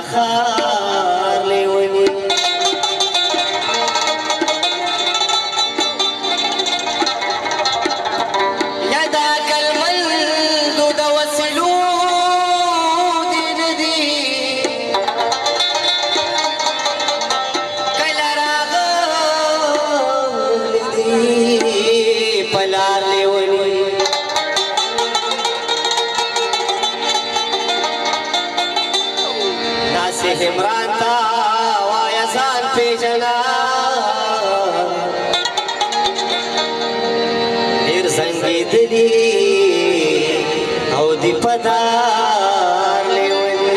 রাখা داسې عمران تا وایه ځان پېژنه ډېر زنګېدلي او دی پدار لیوني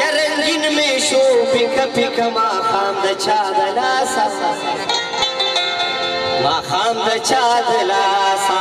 یا رنګین مې شو پیکه پیکه ماښام د چا د لاسه ماښام د چا د لاسه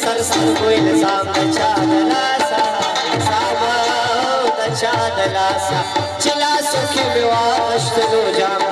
چلا चला सुखी اشتلو जाम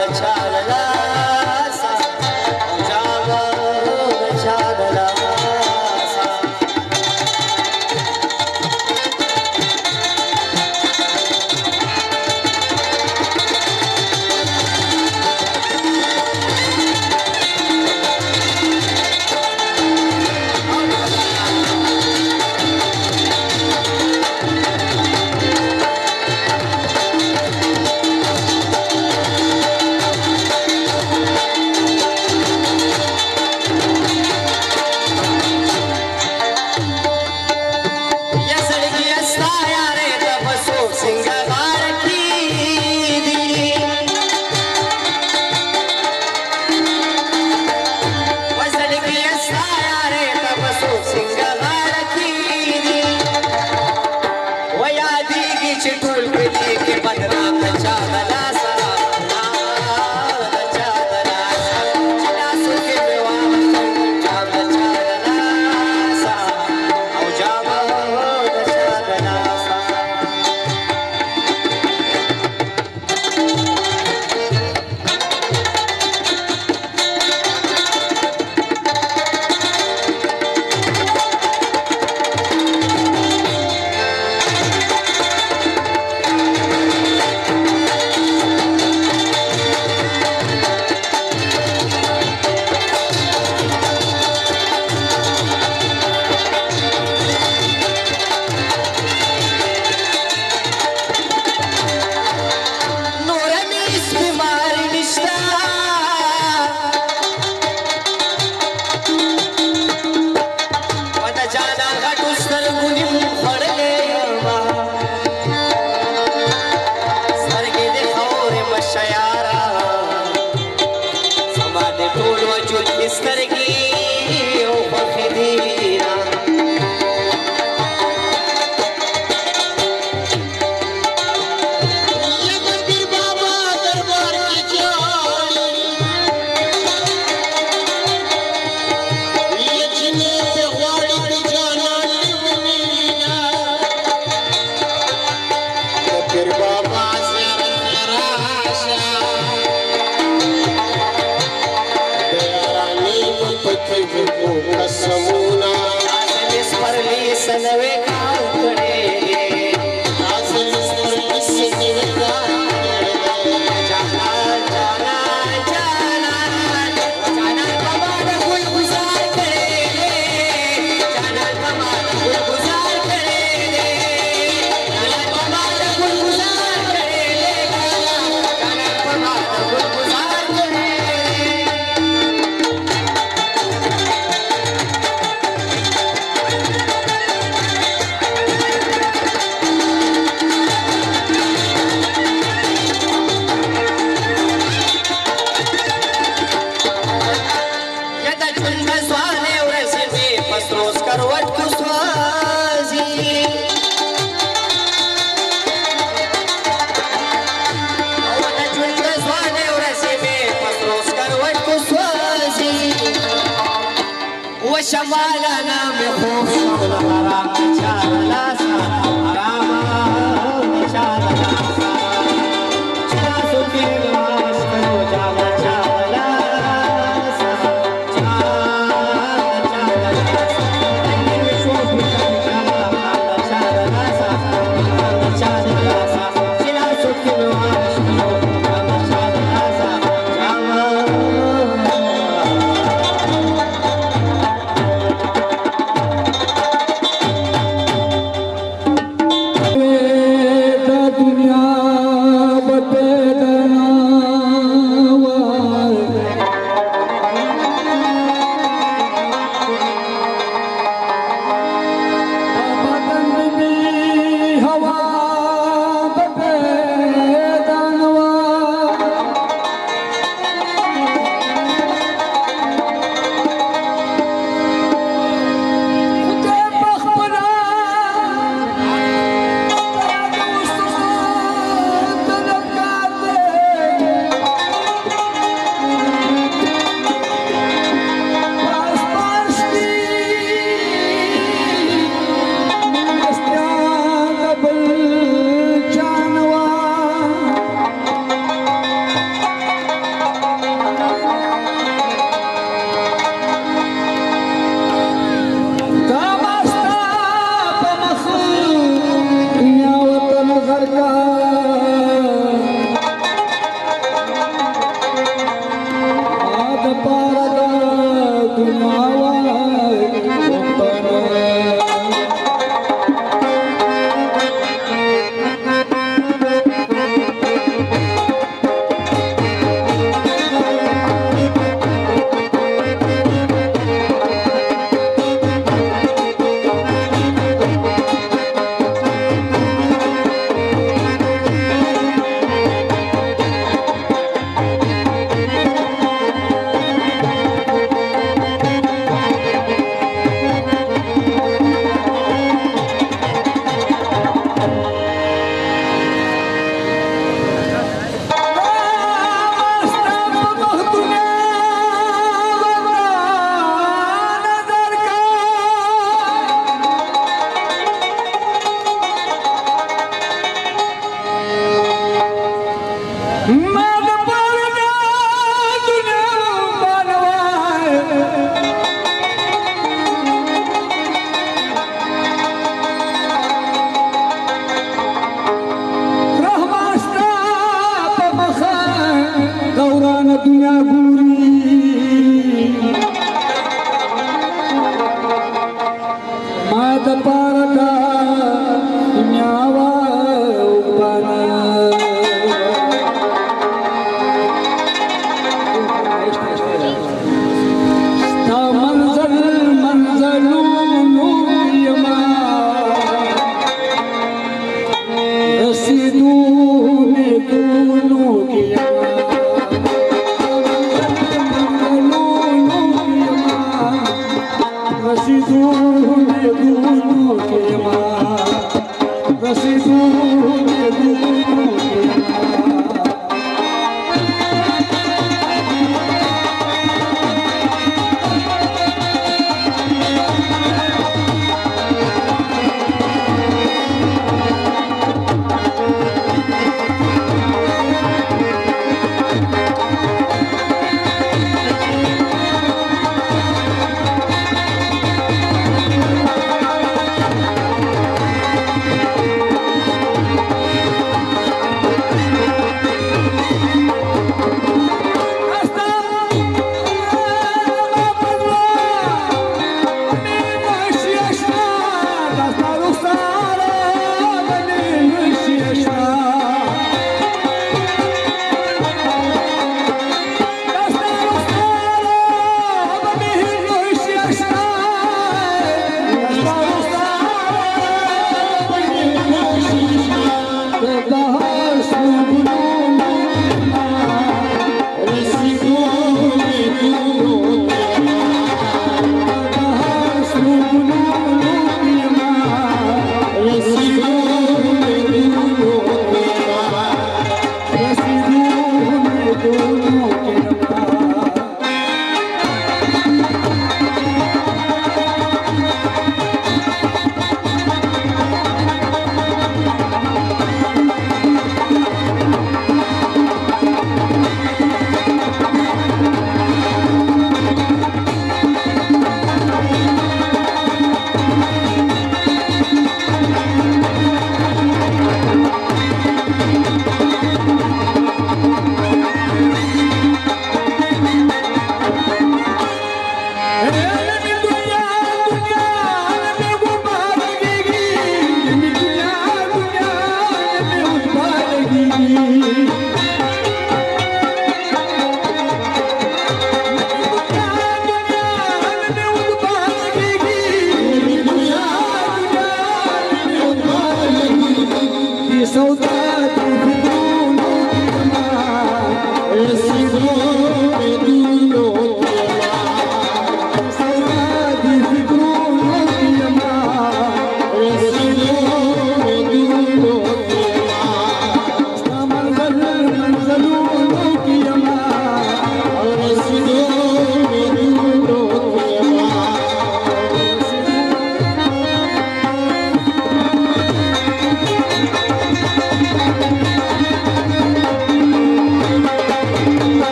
شمالنا